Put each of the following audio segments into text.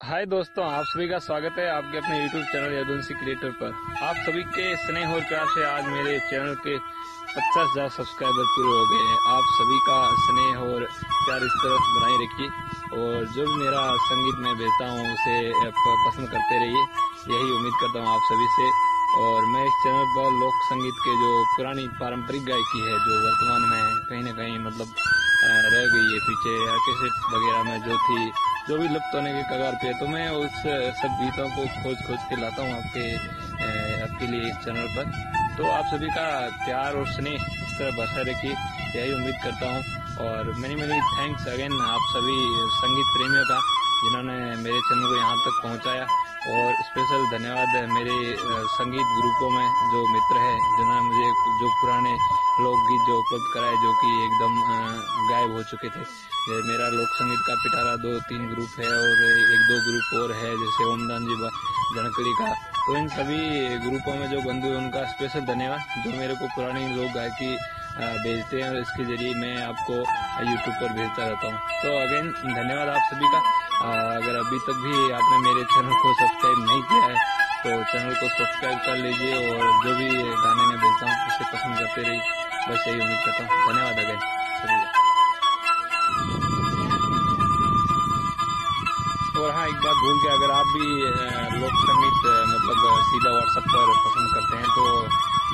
हाय दोस्तों, आप सभी का स्वागत है आपके अपने YouTube चैनल यदुवंशी क्रिएटर पर। आप सभी के स्नेह और प्यार से आज मेरे चैनल के पचास हज़ार सब्सक्राइबर पूरे हो गए हैं। आप सभी का स्नेह और प्यार इस तरफ़ बनाए रखिए और जो भी मेरा संगीत मैं भेजता हूँ, उसे पसंद करते रहिए। यही उम्मीद करता हूँ आप सभी से। और मैं इस चैनल पर लोक संगीत के जो पुरानी पारंपरिक गायकी है, जो वर्तमान में कहीं ना कहीं मतलब रह गई है पीछे या कैसेट वगैरह में जो थी, जो भी लुप्त होने के कगार पे तो मैं उस, सब गीतों को खोज खोज के लाता हूँ आपके आपके लिए इस चैनल पर। तो आप सभी का प्यार और स्नेह इस तरह बसा रखिए, यही उम्मीद करता हूँ। और मेरी मेरी थैंक्स अगेन आप सभी संगीत प्रेमियों का, जिन्होंने मेरे चैनल को यहाँ तक पहुँचाया। और स्पेशल धन्यवाद मेरे संगीत ग्रुपों में जो मित्र है, जिन्होंने मुझे, जो पुराने लोकगीत जो उपलब्ध कराए, जो कि एकदम गायब हो चुके थे। मेरा लोक संगीत का पिटारा दो तीन ग्रुप है और एक दो ग्रुप और है, जैसे ओमदान जी जनकड़ी का। तो इन सभी ग्रुपों में जो बंधु है, उनका स्पेशल धन्यवाद, जो मेरे को पुरानी लोक गायकी भेजते हैं और इसके ज़रिए मैं आपको यूट्यूब पर भेजता रहता हूँ। तो अगेन धन्यवाद आप सभी का। अगर अभी तक भी आपने मेरे चैनल को सब्सक्राइब नहीं किया है तो चैनल को सब्सक्राइब कर लीजिए और जो भी गाने में भेजता हूँ, उसे पसंद करते रहिए। बस यही उम्मीद करता हूँ। धन्यवाद अगेन और हाँ एक बात भूल के अगर आप भी मतलब सीधा व्हाट्सएप पर पसंद करते हैं तो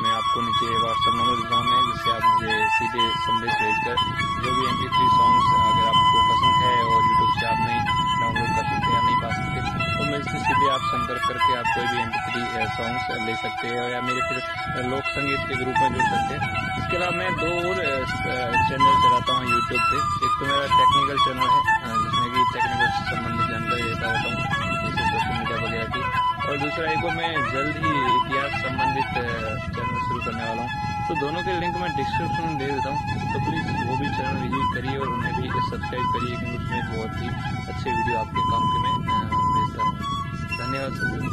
मैं आपको नीचे व्हाट्सएप नंबर देता हूँ मैं, जिससे आप मुझे सीधे संदेश भेजकर जो भी एम पी थ्री सॉन्ग्स अगर आपको पसंद है और यूट्यूब से आप नहीं डाउनलोड कर सकते या नहीं पा सकते तो मैं इससे सीधे आप संपर्क करके आप कोई भी एम पी थ्री सॉन्ग्स ले सकते हैं या मेरे फिर लोक संगीत के ग्रुप में जुड़ सकते हैं। इसके अलावा मैं दो और चैनल चलाता हूँ यूट्यूब पे। एक तो मेरा टेक्निकल चैनल है जिसमें कि टेक्निकल और को मैं जल्द ही इतिहास संबंधित चैनल शुरू करने वाला हूँ। तो दोनों के लिंक मैं डिस्क्रिप्शन में दे देता हूँ। तो प्लीज़ वो भी चैनल विज़िट करिए और उन्हें भी सब्सक्राइब करिए, क्योंकि उसमें बहुत ही अच्छे वीडियो आपके काम के मैं भेजता हूँ। धन्यवाद